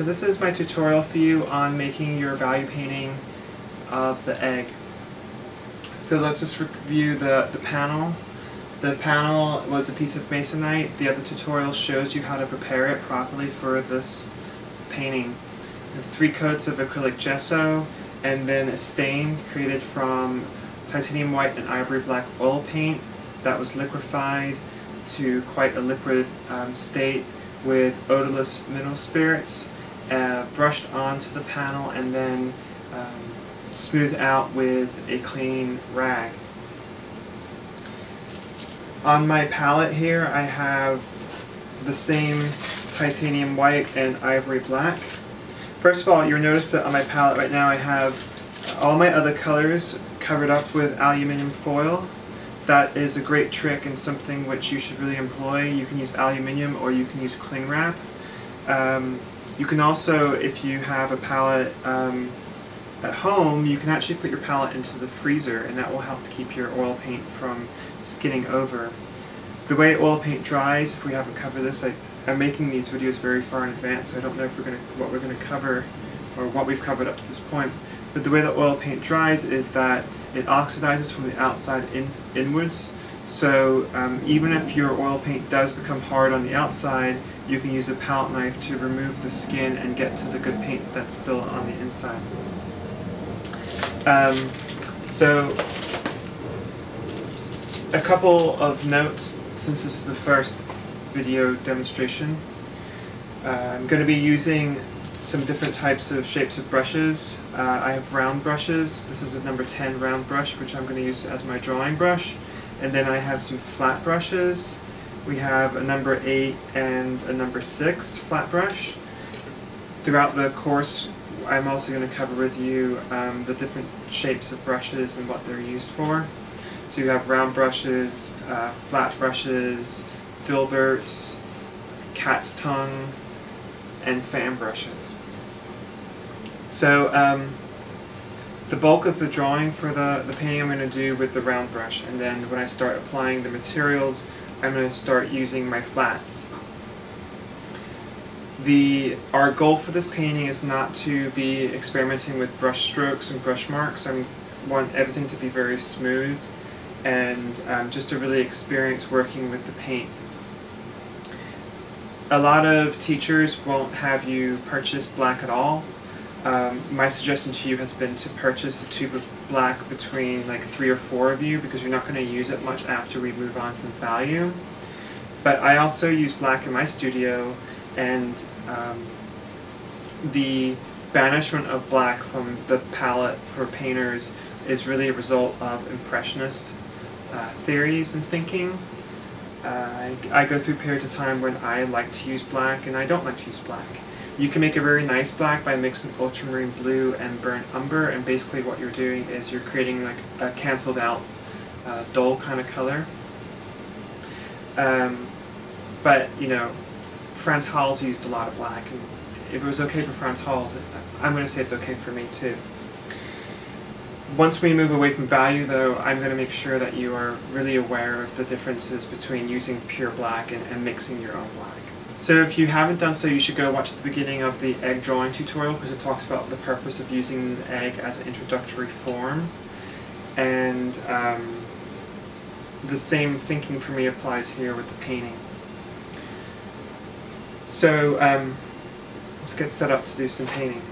so this is my tutorial for you on making your value painting of the egg. So let's just review the, the panel. The panel was a piece of masonite. The other tutorial shows you how to prepare it properly for this painting. Three coats of acrylic gesso and then a stain created from titanium white and ivory black oil paint that was liquefied to quite a liquid um, state with odorless mineral spirits uh, brushed onto the panel and then um, smoothed out with a clean rag. On my palette here I have the same titanium white and ivory black. First of all, you'll notice that on my palette right now I have all my other colors covered up with aluminium foil that is a great trick and something which you should really employ. You can use aluminium or you can use cling wrap. Um, you can also, if you have a palette um, at home, you can actually put your palette into the freezer and that will help to keep your oil paint from skinning over. The way oil paint dries, if we haven't covered this, I, am making these videos very far in advance, so I don't know if we're gonna, what we're going to cover or what we've covered up to this point. But the way that oil paint dries is that it oxidizes from the outside in, inwards. So um, even if your oil paint does become hard on the outside, you can use a palette knife to remove the skin and get to the good paint that's still on the inside. Um, so a couple of notes since this is the first video demonstration. Uh, I'm going to be using some different types of shapes of brushes. Uh, I have round brushes. This is a number 10 round brush, which I'm going to use as my drawing brush. And then I have some flat brushes. We have a number 8 and a number 6 flat brush. Throughout the course, I'm also going to cover with you um, the different shapes of brushes and what they're used for. So you have round brushes, uh, flat brushes, filberts, cat's tongue, and fan brushes. So um, the bulk of the drawing for the, the painting I'm going to do with the round brush and then when I start applying the materials I'm going to start using my flats. The, our goal for this painting is not to be experimenting with brush strokes and brush marks. I want everything to be very smooth and um, just to really experience working with the paint a lot of teachers won't have you purchase black at all. Um, my suggestion to you has been to purchase a tube of black between like three or four of you because you're not going to use it much after we move on from value. But I also use black in my studio and um, the banishment of black from the palette for painters is really a result of impressionist uh, theories and thinking. Uh, I, I go through periods of time when I like to use black and I don't like to use black. You can make a very nice black by mixing ultramarine blue and burnt umber and basically what you're doing is you're creating like a cancelled out uh, dull kind of color. Um, but you know, Frans Hals used a lot of black and if it was okay for Frans Hals, I'm going to say it's okay for me too. Once we move away from value though, I'm going to make sure that you are really aware of the differences between using pure black and, and mixing your own black. So if you haven't done so, you should go watch the beginning of the egg drawing tutorial because it talks about the purpose of using an egg as an introductory form. And um, the same thinking for me applies here with the painting. So um, let's get set up to do some painting.